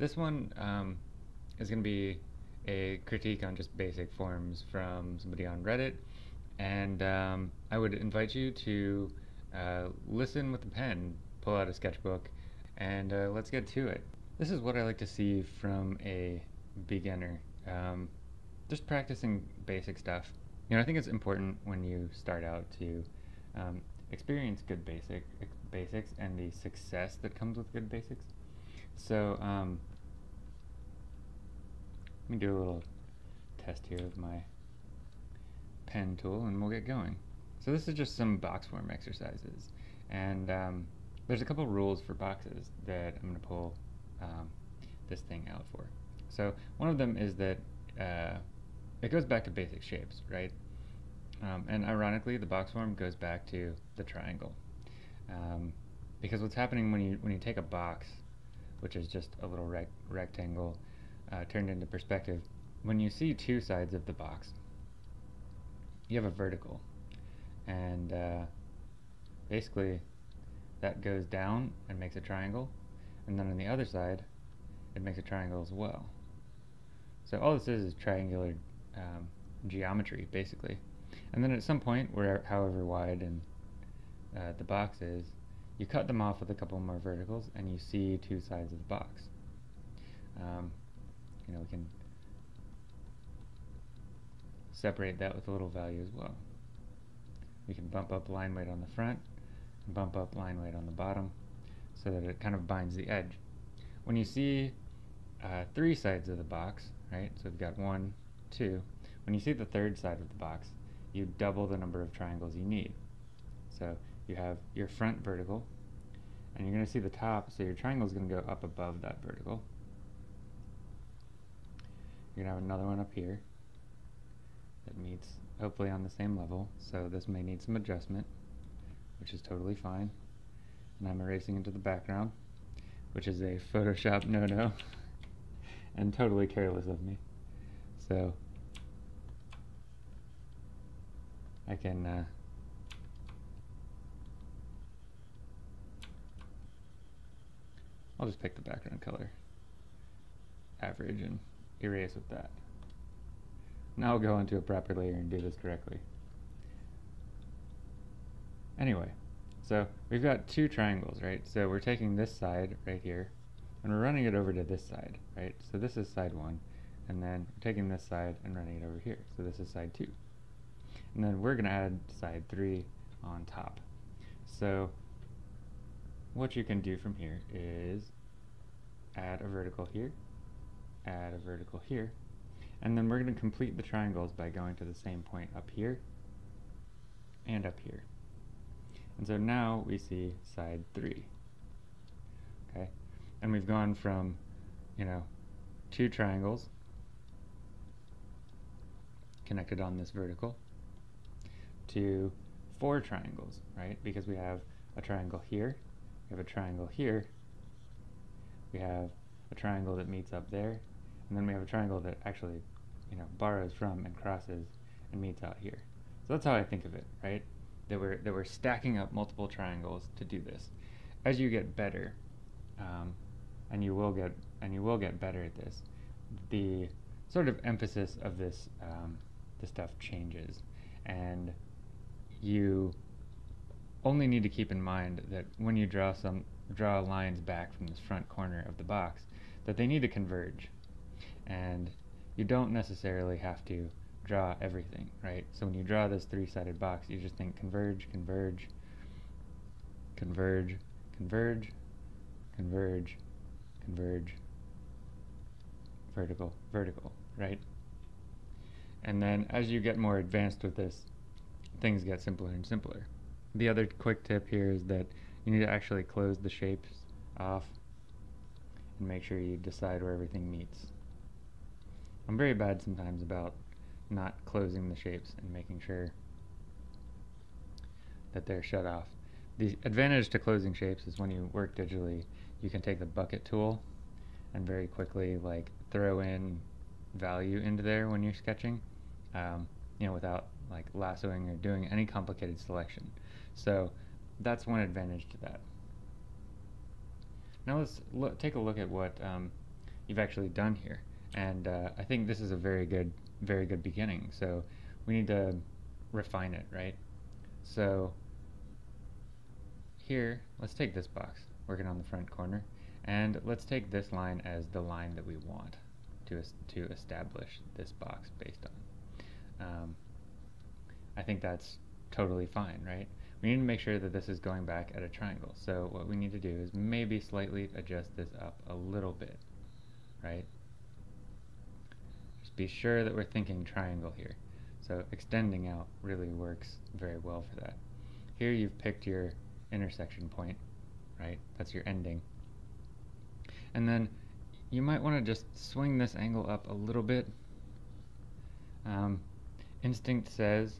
this one um, is going to be a critique on just basic forms from somebody on Reddit, and um, I would invite you to uh, listen with a pen, pull out a sketchbook, and uh, let's get to it. This is what I like to see from a beginner. Um, just practicing basic stuff. You know, I think it's important when you start out to um, experience good basic basics and the success that comes with good basics. So, um, let me do a little test here of my pen tool and we'll get going. So this is just some box form exercises. And um, there's a couple rules for boxes that I'm going to pull um, this thing out for. So one of them is that uh, it goes back to basic shapes, right? Um, and ironically, the box form goes back to the triangle. Um, because what's happening when you when you take a box, which is just a little rec rectangle uh, turned into perspective, when you see two sides of the box, you have a vertical, and uh, basically that goes down and makes a triangle, and then on the other side, it makes a triangle as well. So all this is is triangular um, geometry, basically. And then at some point, where however wide and uh, the box is, you cut them off with a couple more verticals and you see two sides of the box. Um, you know, we can separate that with a little value as well. We can bump up line weight on the front and bump up line weight on the bottom so that it kind of binds the edge. When you see uh, three sides of the box, right, so we've got one, two, when you see the third side of the box, you double the number of triangles you need. So you have your front vertical, and you're going to see the top, so your triangle is going to go up above that vertical. You're to have another one up here that meets hopefully on the same level, so this may need some adjustment, which is totally fine. And I'm erasing into the background, which is a Photoshop no-no, and totally careless of me. So I can uh, I'll just pick the background color average and erase with that. Now I'll go into a proper layer and do this correctly. Anyway, so we've got two triangles, right? So we're taking this side right here and we're running it over to this side, right? So this is side one and then taking this side and running it over here. So this is side two. And then we're going to add side 3 on top. So what you can do from here is add a vertical here, add a vertical here, and then we're going to complete the triangles by going to the same point up here and up here. And so now we see side 3. Okay? And we've gone from, you know, two triangles connected on this vertical to four triangles, right? Because we have a triangle here, we have a triangle here, we have a triangle that meets up there, and then we have a triangle that actually, you know, borrows from and crosses and meets out here. So that's how I think of it, right? That we're that we're stacking up multiple triangles to do this. As you get better, um, and you will get and you will get better at this, the sort of emphasis of this um, the stuff changes, and you only need to keep in mind that when you draw some draw lines back from this front corner of the box that they need to converge and you don't necessarily have to draw everything right so when you draw this three-sided box you just think converge converge converge converge converge converge vertical vertical right and then as you get more advanced with this things get simpler and simpler. The other quick tip here is that you need to actually close the shapes off and make sure you decide where everything meets. I'm very bad sometimes about not closing the shapes and making sure that they're shut off. The advantage to closing shapes is when you work digitally, you can take the bucket tool and very quickly like throw in value into there when you're sketching, um, you know, without like lassoing or doing any complicated selection. So that's one advantage to that. Now let's look, take a look at what um, you've actually done here. And uh, I think this is a very good, very good beginning. So we need to refine it, right? So here, let's take this box, working on the front corner, and let's take this line as the line that we want to, to establish this box based on. Um, I think that's totally fine, right? We need to make sure that this is going back at a triangle. So what we need to do is maybe slightly adjust this up a little bit, right? Be sure that we're thinking triangle here. So extending out really works very well for that. Here you've picked your intersection point, right? That's your ending. And then you might want to just swing this angle up a little bit. Um, instinct says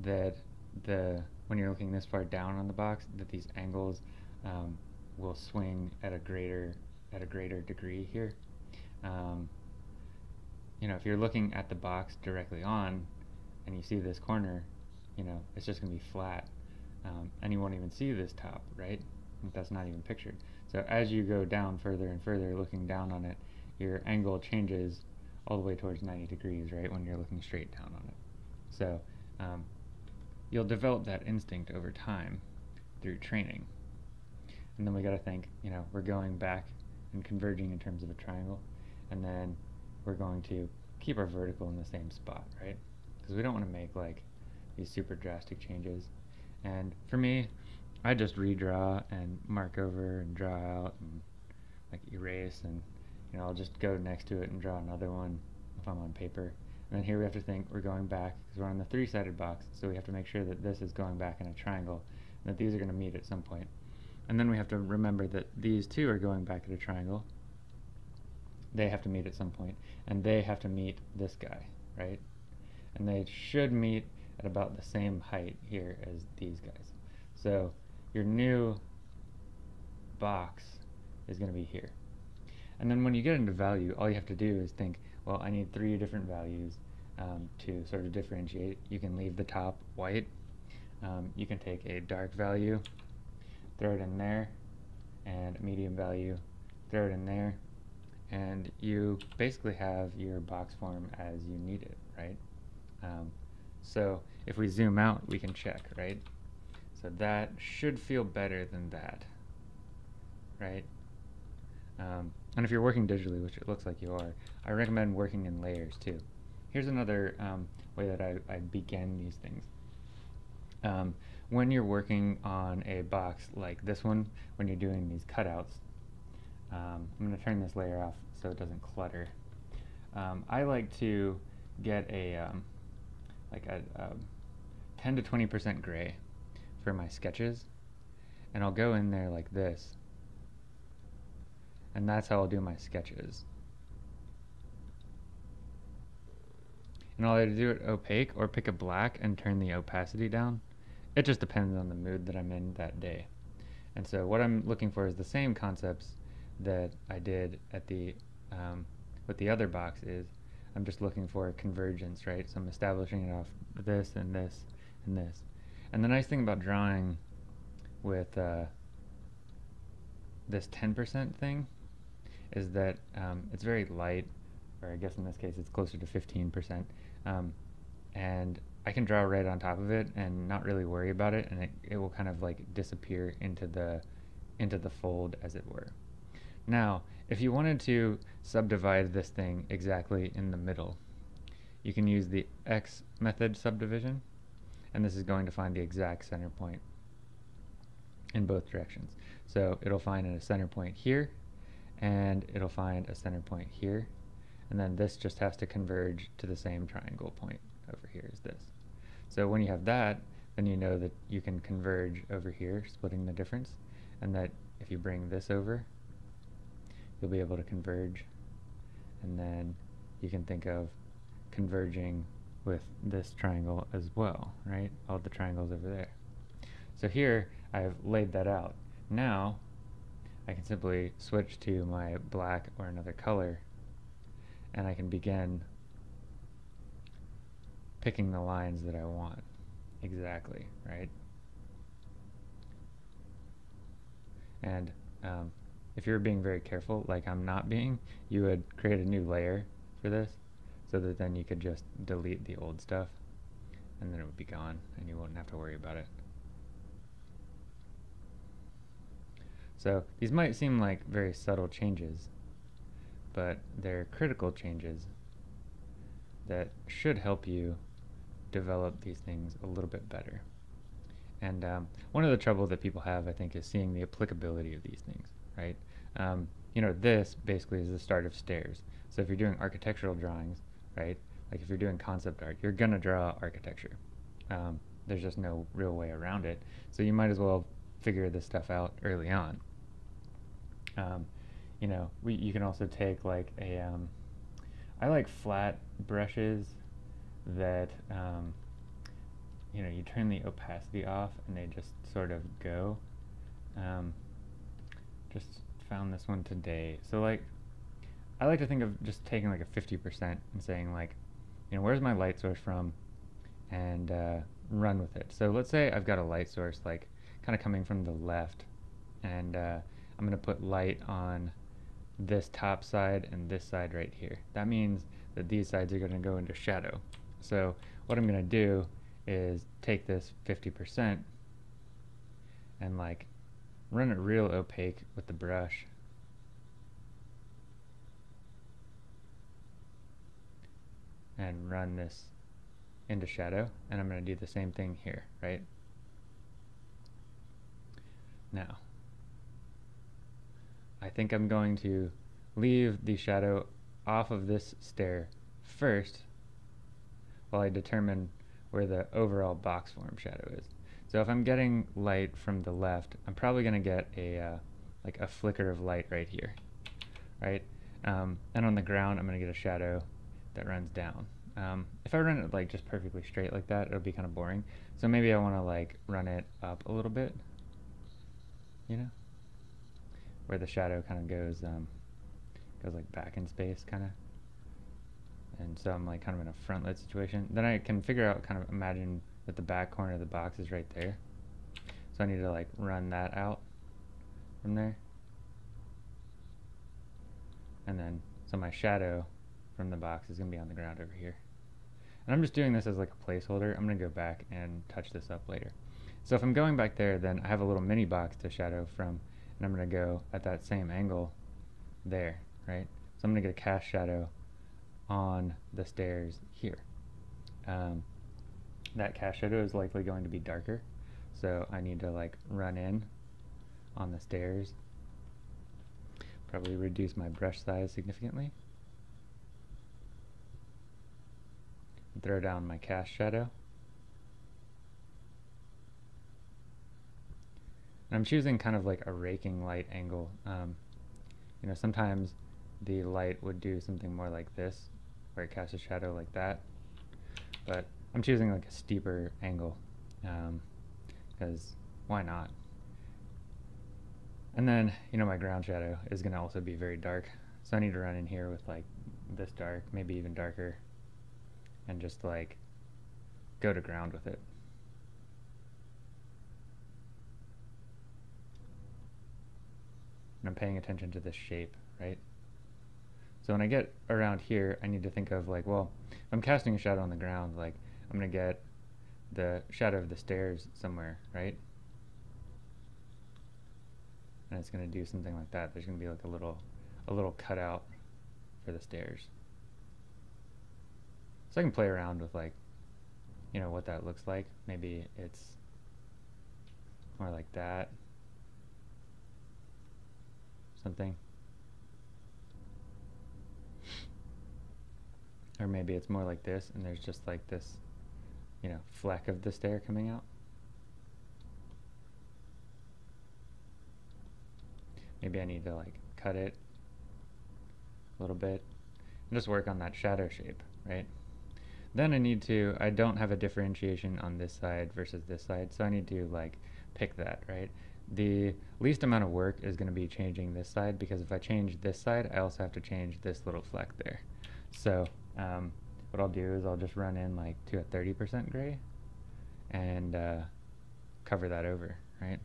that the when you're looking this far down on the box that these angles um, will swing at a greater at a greater degree here. Um, you know, if you're looking at the box directly on and you see this corner, you know, it's just going to be flat. Um, and you won't even see this top, right? That's not even pictured. So as you go down further and further, looking down on it, your angle changes all the way towards 90 degrees, right, when you're looking straight down on it. So um, you'll develop that instinct over time through training. And then we got to think, you know, we're going back and converging in terms of a triangle, and then we're going to keep our vertical in the same spot, right? Because we don't want to make like these super drastic changes. And for me, I just redraw and mark over and draw out and like erase and you know I'll just go next to it and draw another one if I'm on paper. And then here we have to think we're going back because we're on the three-sided box, so we have to make sure that this is going back in a triangle and that these are going to meet at some point. And then we have to remember that these two are going back at a triangle. They have to meet at some point, and they have to meet this guy, right? And they should meet at about the same height here as these guys. So your new box is going to be here. And then when you get into value, all you have to do is think, well, I need three different values um, to sort of differentiate. You can leave the top white. Um, you can take a dark value, throw it in there, and a medium value, throw it in there, and you basically have your box form as you need it, right? Um, so if we zoom out, we can check, right? So that should feel better than that, right? Um, and if you're working digitally, which it looks like you are, I recommend working in layers too. Here's another um, way that I, I begin these things. Um, when you're working on a box like this one, when you're doing these cutouts, um, I'm going to turn this layer off so it doesn't clutter. Um, I like to get a um, like a, a 10 to 20% gray for my sketches and I'll go in there like this and that's how I'll do my sketches. And I'll either do it opaque or pick a black and turn the opacity down. It just depends on the mood that I'm in that day. And so what I'm looking for is the same concepts that I did at the um, with the other box is I'm just looking for a convergence, right? So I'm establishing it off this and this and this. And the nice thing about drawing with uh, this 10% thing is that um, it's very light, or I guess in this case it's closer to 15%, um, and I can draw right on top of it and not really worry about it, and it, it will kind of like disappear into the into the fold as it were. Now, if you wanted to subdivide this thing exactly in the middle, you can use the X method subdivision, and this is going to find the exact center point in both directions. So it'll find a center point here, and it'll find a center point here, and then this just has to converge to the same triangle point over here as this. So when you have that, then you know that you can converge over here, splitting the difference, and that if you bring this over, you'll be able to converge, and then you can think of converging with this triangle as well, right? All the triangles over there. So here, I've laid that out. Now, I can simply switch to my black or another color, and I can begin picking the lines that I want exactly, right? And um, if you're being very careful, like I'm not being, you would create a new layer for this so that then you could just delete the old stuff and then it would be gone and you wouldn't have to worry about it. So these might seem like very subtle changes, but they're critical changes that should help you develop these things a little bit better. And um, one of the trouble that people have, I think, is seeing the applicability of these things, right? Um, you know, this basically is the start of stairs. So if you're doing architectural drawings, right, like if you're doing concept art, you're gonna draw architecture. Um, there's just no real way around it. So you might as well figure this stuff out early on. Um, you know, we, you can also take like a, um, I like flat brushes that, um, you know, you turn the opacity off and they just sort of go. Um, just found this one today. So like, I like to think of just taking like a 50% and saying like, you know, where's my light source from? And uh, run with it. So let's say I've got a light source like kind of coming from the left and uh, I'm going to put light on this top side and this side right here. That means that these sides are going to go into shadow. So what I'm going to do is take this 50% and like run it real opaque with the brush. And run this into shadow and I'm going to do the same thing here, right? Now, I think I'm going to leave the shadow off of this stair first while I determine where the overall box form shadow is. So if I'm getting light from the left, I'm probably going to get a uh, like a flicker of light right here, right? Um, and on the ground, I'm going to get a shadow that runs down. Um, if I run it like just perfectly straight like that, it'll be kind of boring. So maybe I want to like run it up a little bit, you know? where the shadow kind of goes um, goes like back in space kind of and so I'm like kind of in a front lit situation then I can figure out kind of imagine that the back corner of the box is right there. So I need to like run that out from there. And then so my shadow from the box is gonna be on the ground over here. And I'm just doing this as like a placeholder. I'm gonna go back and touch this up later. So if I'm going back there then I have a little mini box to shadow from and I'm to go at that same angle there, right? So I'm to get a cast shadow on the stairs here. Um, that cast shadow is likely going to be darker, so I need to like run in on the stairs, probably reduce my brush size significantly, throw down my cast shadow. And I'm choosing kind of like a raking light angle. Um, you know, sometimes the light would do something more like this, where it casts a shadow like that. But I'm choosing like a steeper angle, because um, why not? And then, you know, my ground shadow is going to also be very dark. So I need to run in here with like this dark, maybe even darker, and just like go to ground with it. and I'm paying attention to this shape, right? So when I get around here, I need to think of like, well, I'm casting a shadow on the ground, like I'm gonna get the shadow of the stairs somewhere, right? And it's gonna do something like that. There's gonna be like a little, a little cutout for the stairs. So I can play around with like, you know, what that looks like. Maybe it's more like that something. Or maybe it's more like this and there's just like this, you know, fleck of the stair coming out. Maybe I need to like cut it a little bit and just work on that shadow shape, right? Then I need to, I don't have a differentiation on this side versus this side, so I need to like pick that, right? the least amount of work is going to be changing this side because if I change this side, I also have to change this little fleck there. So um, what I'll do is I'll just run in like to a 30% gray and uh, cover that over, right?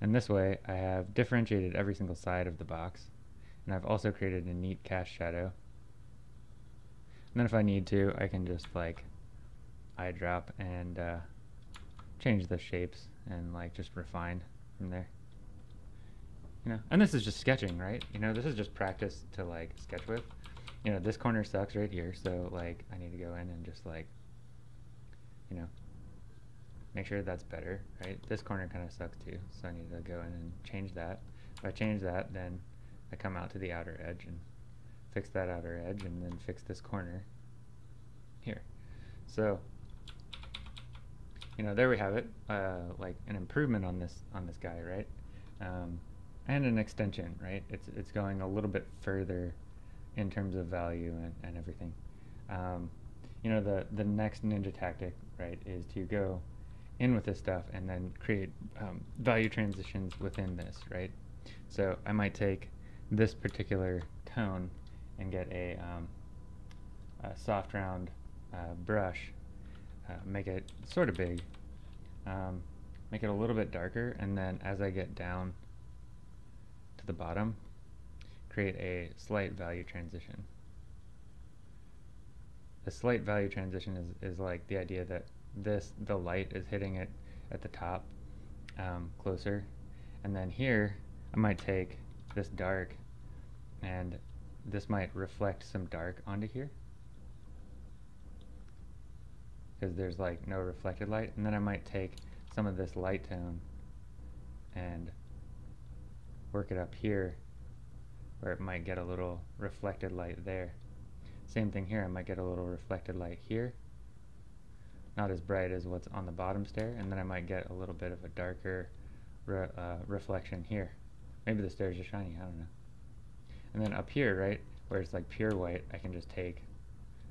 And this way I have differentiated every single side of the box and I've also created a neat cast shadow. And then if I need to, I can just like eye drop and uh, change the shapes and like just refine from there. You know, and this is just sketching, right? You know, this is just practice to like sketch with. You know, this corner sucks right here, so like I need to go in and just like, you know, make sure that's better, right? This corner kind of sucks too, so I need to go in and change that. If I change that, then I come out to the outer edge and fix that outer edge and then fix this corner here. So, you know, there we have it, uh, like an improvement on this on this guy, right? Um, and an extension, right? It's it's going a little bit further in terms of value and, and everything. Um, you know, the the next ninja tactic, right, is to go in with this stuff and then create um, value transitions within this, right? So I might take this particular tone and get a, um, a soft round uh, brush, uh, make it sort of big, um, make it a little bit darker, and then as I get down the bottom, create a slight value transition. The slight value transition is, is like the idea that this, the light is hitting it at the top um, closer. And then here, I might take this dark and this might reflect some dark onto here. Because there's like no reflected light. And then I might take some of this light tone and work it up here where it might get a little reflected light there. Same thing here, I might get a little reflected light here not as bright as what's on the bottom stair, and then I might get a little bit of a darker re uh, reflection here. Maybe the stairs are shiny, I don't know. And then up here, right, where it's like pure white, I can just take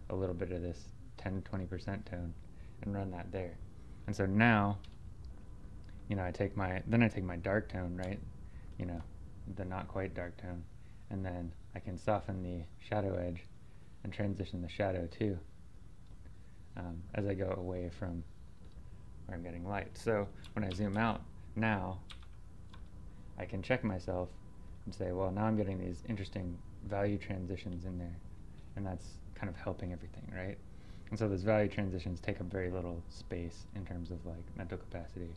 a little bit of this 10-20% tone and run that there. And so now, you know, I take my, then I take my dark tone, right, you know, the not quite dark tone, and then I can soften the shadow edge and transition the shadow too um, as I go away from where I'm getting light. So when I zoom out now, I can check myself and say, well, now I'm getting these interesting value transitions in there, and that's kind of helping everything, right? And so those value transitions take up very little space in terms of like mental capacity,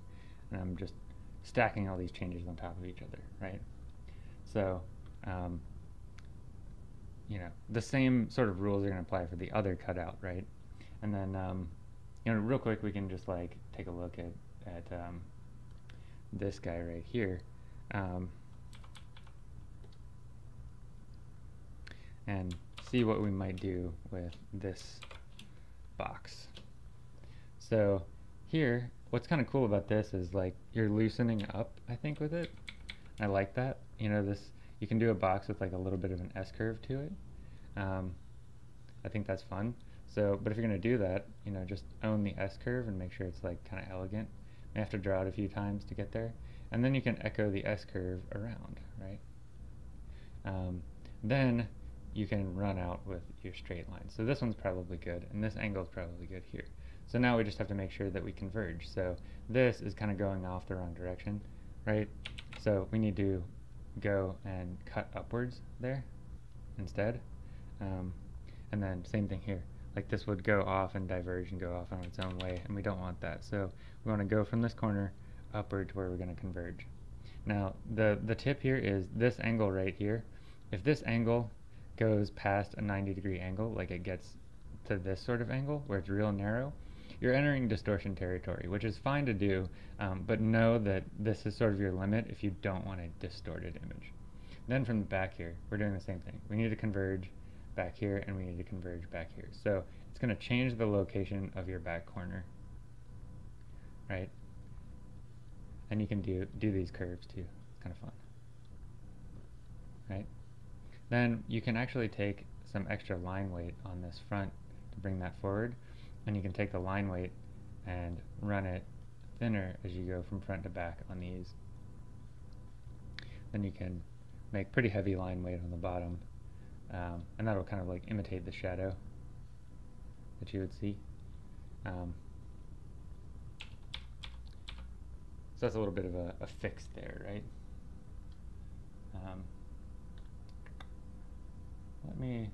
and I'm just stacking all these changes on top of each other, right? So, um, you know, the same sort of rules are going to apply for the other cutout, right? And then, um, you know, real quick, we can just like take a look at, at um, this guy right here. Um, and see what we might do with this box. So here, what's kind of cool about this is like you're loosening up, I think, with it. I like that. You know, this you can do a box with like a little bit of an S curve to it. Um, I think that's fun. So, but if you're going to do that, you know, just own the S curve and make sure it's like kind of elegant. You have to draw it a few times to get there. And then you can echo the S curve around, right? Um, then you can run out with your straight line. So this one's probably good, and this angle is probably good here. So now we just have to make sure that we converge. So this is kind of going off the wrong direction, right? So we need to go and cut upwards there instead. Um, and then same thing here like this would go off and diverge and go off on its own way, and we don't want that. So we want to go from this corner upward to where we're going to converge. Now, the, the tip here is this angle right here. If this angle goes past a 90 degree angle, like it gets to this sort of angle, where it's real narrow, you're entering distortion territory, which is fine to do, um, but know that this is sort of your limit if you don't want a distorted image. Then from the back here, we're doing the same thing. We need to converge back here and we need to converge back here. So it's going to change the location of your back corner, right? And you can do, do these curves too. It's kind of fun, right? Then you can actually take some extra line weight on this front to bring that forward. And you can take the line weight and run it thinner as you go from front to back on these. Then you can make pretty heavy line weight on the bottom um, and that'll kind of like imitate the shadow that you would see. Um, So that's a little bit of a, a fix there, right? Um, let me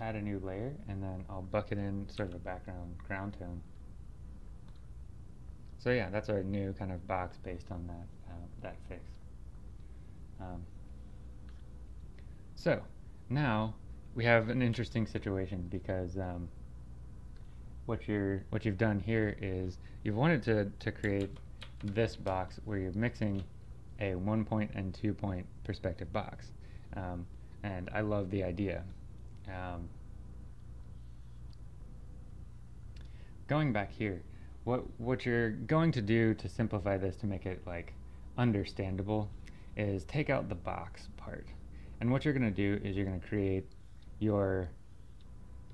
add a new layer and then I'll bucket in sort of a background ground tone. So yeah, that's our new kind of box based on that, uh, that fix. Um, so now we have an interesting situation because um, what you're what you've done here is you've wanted to, to create this box where you're mixing a one point and two point perspective box. Um, and I love the idea. Um, going back here, what what you're going to do to simplify this to make it like understandable is take out the box part. And what you're going to do is you're going to create your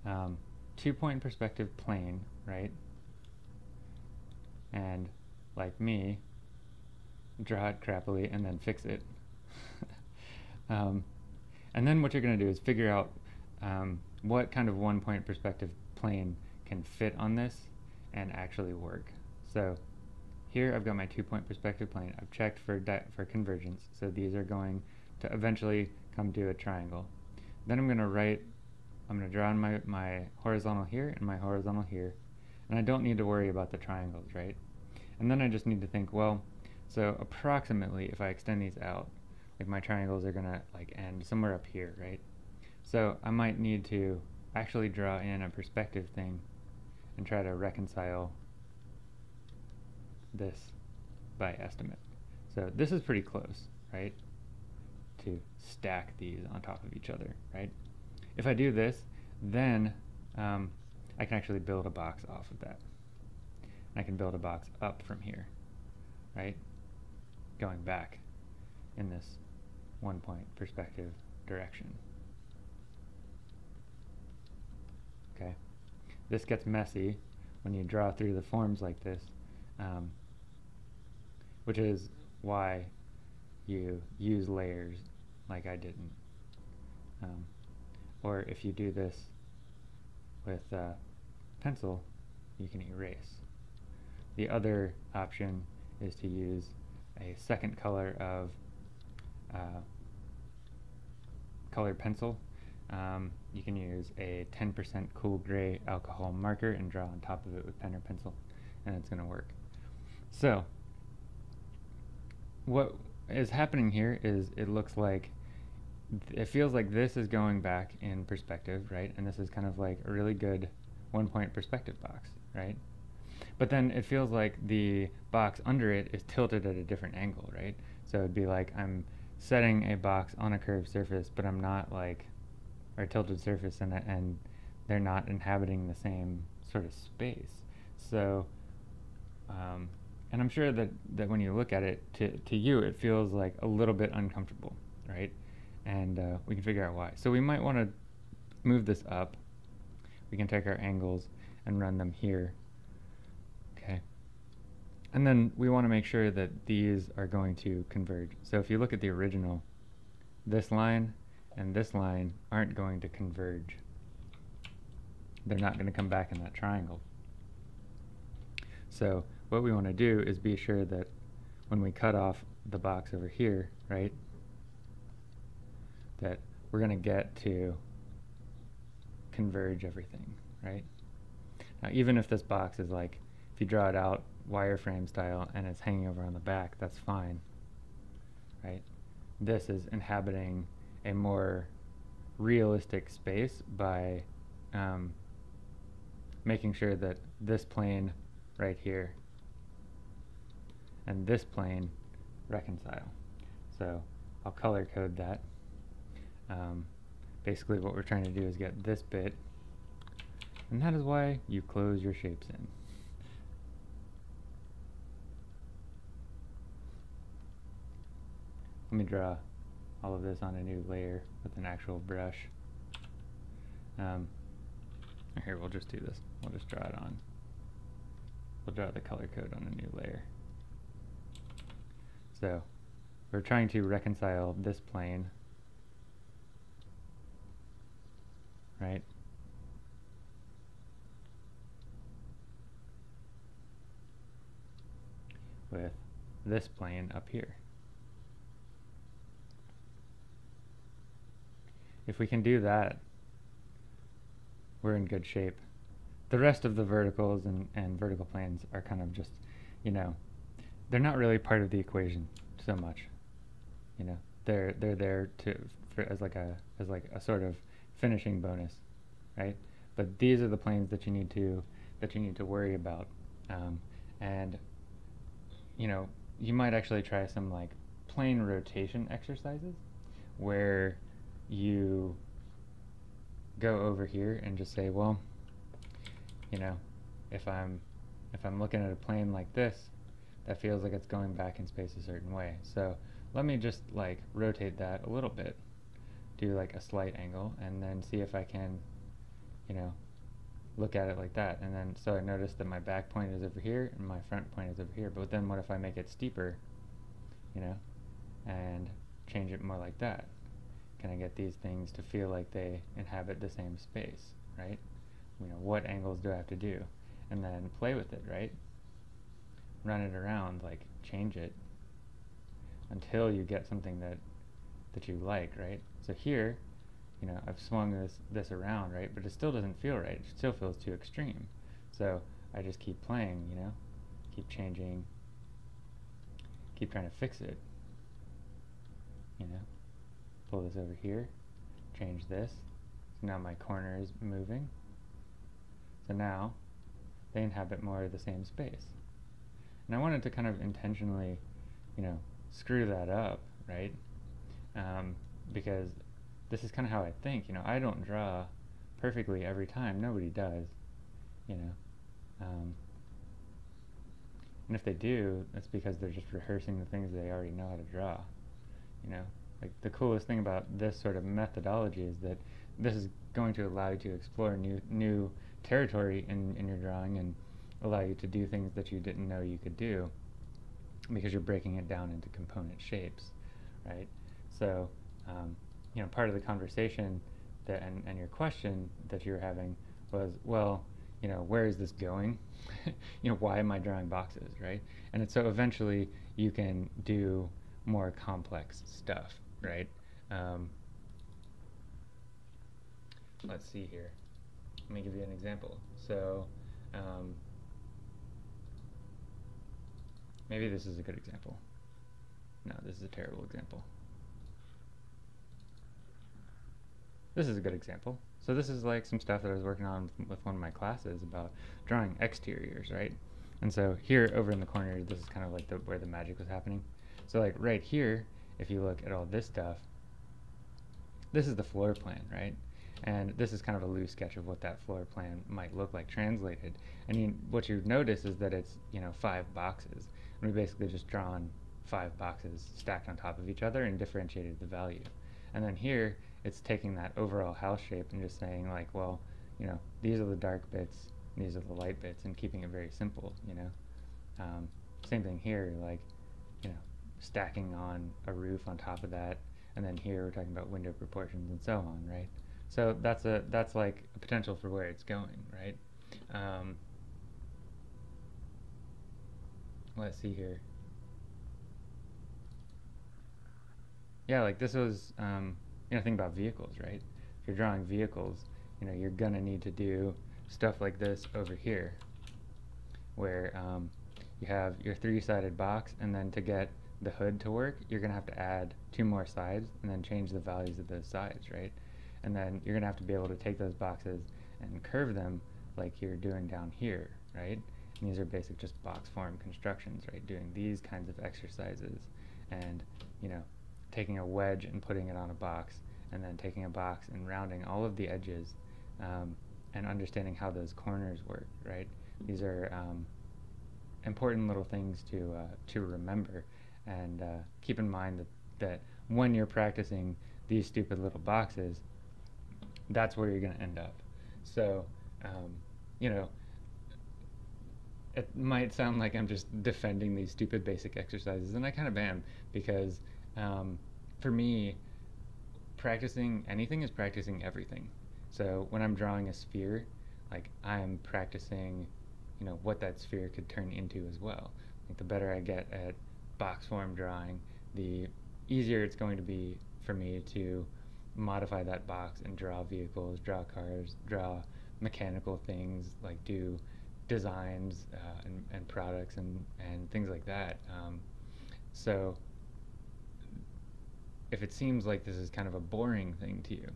um, two-point perspective plane, right? And like me, draw it crappily and then fix it. um, and then what you're going to do is figure out um, what kind of one-point perspective plane can fit on this and actually work. So here I've got my two-point perspective plane. I've checked for, for convergence, so these are going to eventually come to a triangle. Then I'm going to write, I'm going to draw on my, my horizontal here and my horizontal here, and I don't need to worry about the triangles, right? And then I just need to think, well, so approximately if I extend these out, like my triangles are going to like end somewhere up here, right? So I might need to actually draw in a perspective thing and try to reconcile this by estimate. So this is pretty close, right? To stack these on top of each other, right? If I do this, then um, I can actually build a box off of that. And I can build a box up from here, right? Going back in this one point perspective direction. Okay, this gets messy when you draw through the forms like this, um, which is why you use layers like I didn't. Um, or if you do this with uh, pencil, you can erase. The other option is to use a second color of uh, colored pencil. Um, you can use a 10% cool gray alcohol marker and draw on top of it with pen or pencil, and it's going to work. So, what is happening here is it looks like it feels like this is going back in perspective, right? And this is kind of like a really good one point perspective box, right? But then it feels like the box under it is tilted at a different angle, right? So it'd be like I'm setting a box on a curved surface, but I'm not like, or tilted surface, and, and they're not inhabiting the same sort of space. So, um, and I'm sure that, that when you look at it, to, to you, it feels like a little bit uncomfortable, right? And uh, we can figure out why. So we might want to move this up. We can take our angles and run them here. Okay. And then we want to make sure that these are going to converge. So if you look at the original, this line and this line aren't going to converge. They're not going to come back in that triangle. So what we want to do is be sure that when we cut off the box over here, right, that we're going to get to converge everything, right? Now even if this box is like, if you draw it out wireframe style and it's hanging over on the back, that's fine, right? This is inhabiting a more realistic space by um, making sure that this plane right here and this plane reconcile. So I'll color code that. Um, basically what we're trying to do is get this bit and that is why you close your shapes in. Let me draw all of this on a new layer with an actual brush. Um, here, we'll just do this. We'll just draw it on. We'll draw the color code on a new layer. So, we're trying to reconcile this plane, right? with this plane up here. If we can do that, we're in good shape. The rest of the verticals and, and vertical planes are kind of just, you know, they're not really part of the equation so much. You know, they're they're there to as like a as like a sort of finishing bonus, right? But these are the planes that you need to that you need to worry about, um, and you know, you might actually try some like plane rotation exercises where you go over here and just say, well, you know, if I'm if I'm looking at a plane like this, that feels like it's going back in space a certain way. So let me just like rotate that a little bit, do like a slight angle, and then see if I can, you know, look at it like that. And then so I notice that my back point is over here and my front point is over here. But then what if I make it steeper, you know, and change it more like that? Can I get these things to feel like they inhabit the same space, right? You know, what angles do I have to do? And then play with it, right? Run it around, like change it until you get something that that you like, right? So here, you know, I've swung this this around, right? But it still doesn't feel right. It still feels too extreme. So I just keep playing, you know, keep changing, keep trying to fix it, you know pull this over here, change this. So now my corner is moving. So now they inhabit more of the same space. And I wanted to kind of intentionally, you know, screw that up, right? Um, because this is kind of how I think. You know, I don't draw perfectly every time. Nobody does, you know. Um, and if they do, that's because they're just rehearsing the things they already know how to draw, you know like the coolest thing about this sort of methodology is that this is going to allow you to explore new new territory in, in your drawing and allow you to do things that you didn't know you could do because you're breaking it down into component shapes, right? So, um, you know, part of the conversation that and, and your question that you're having was, well, you know, where is this going? you know, why am I drawing boxes, right? And so eventually you can do more complex stuff, right? Um, let's see here. Let me give you an example. So um, maybe this is a good example. No, this is a terrible example. This is a good example. So this is like some stuff that I was working on with one of my classes about drawing exteriors, right? And so here over in the corner, this is kind of like the, where the magic was happening. So like right here, if you look at all this stuff, this is the floor plan, right? And this is kind of a loose sketch of what that floor plan might look like translated. I mean, what you notice is that it's, you know, five boxes. And we basically just drawn five boxes stacked on top of each other and differentiated the value. And then here, it's taking that overall house shape and just saying like, well, you know, these are the dark bits, these are the light bits, and keeping it very simple, you know. Um, same thing here, like, you know, stacking on a roof on top of that, and then here we're talking about window proportions and so on, right? So that's a that's like a potential for where it's going, right? Um, let's see here. Yeah, like this was, um, you know, think about vehicles, right? If you're drawing vehicles, you know, you're gonna need to do stuff like this over here, where um, you have your three-sided box, and then to get the hood to work, you're going to have to add two more sides and then change the values of those sides, right? And then you're going to have to be able to take those boxes and curve them like you're doing down here, right? And these are basic just box form constructions, right? Doing these kinds of exercises and, you know, taking a wedge and putting it on a box and then taking a box and rounding all of the edges um, and understanding how those corners work, right? These are um, important little things to, uh, to remember and uh, keep in mind that, that when you're practicing these stupid little boxes, that's where you're going to end up. So, um, you know, it might sound like I'm just defending these stupid basic exercises, and I kind of am, because um, for me, practicing anything is practicing everything. So when I'm drawing a sphere, like I'm practicing, you know, what that sphere could turn into as well Like the better I get at box form drawing, the easier it's going to be for me to modify that box and draw vehicles, draw cars, draw mechanical things, like do designs uh, and, and products and, and things like that. Um, so if it seems like this is kind of a boring thing to you,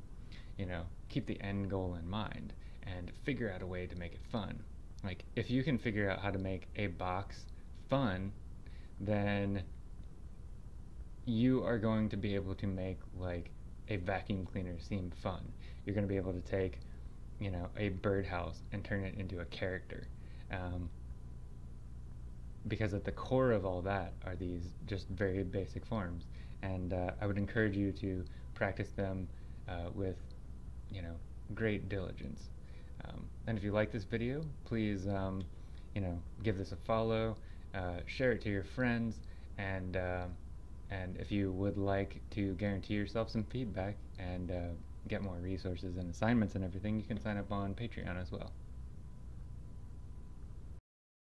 you know, keep the end goal in mind and figure out a way to make it fun. Like if you can figure out how to make a box fun, then you are going to be able to make like a vacuum cleaner seem fun. You're going to be able to take, you know, a birdhouse and turn it into a character. Um, because at the core of all that are these just very basic forms. And uh, I would encourage you to practice them uh, with, you know, great diligence. Um, and if you like this video, please, um, you know, give this a follow, uh, share it to your friends, and uh, and if you would like to guarantee yourself some feedback and uh, get more resources and assignments and everything, you can sign up on Patreon as well.